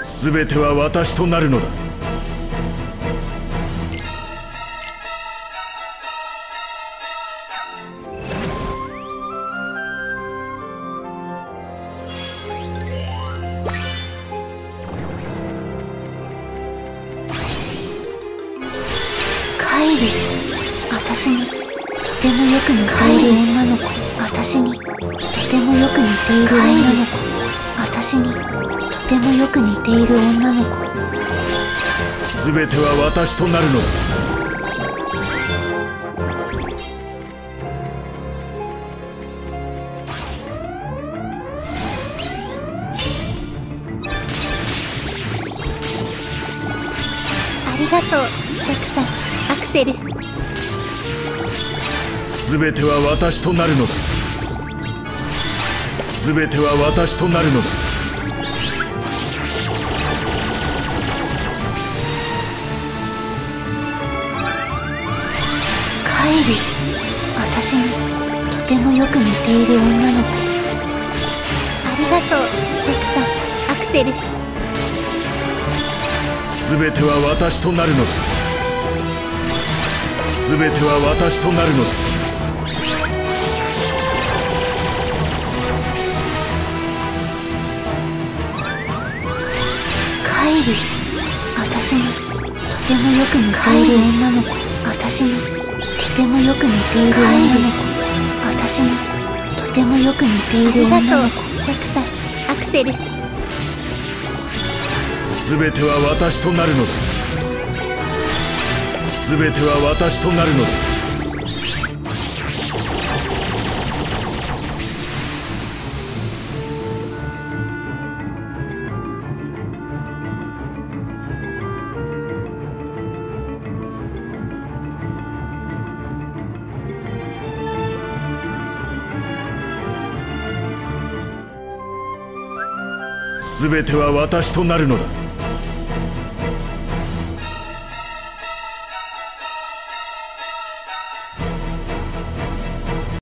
全ては私となるのだ。カイリ私にとてもよく似ている女の子私にとてもよく似ている女の子。私にとてもよく似ている女の子。全ては私となるの。だありがとうレクサスアクセル。全ては私となるのだ。全ては私となるのだイリ私にとてもよく似ている女の子。ありがとうレクサスアクセル。全ては私となるのだ。全ては私となるのだ。カイリ私にとてもよく似ている女の子。私にとてもよく似ている女の子。私にとてもよく似ている女の子。レクサスアクセル。全ては私となるのだ。全ては私となるのだ全ては私となるのだ。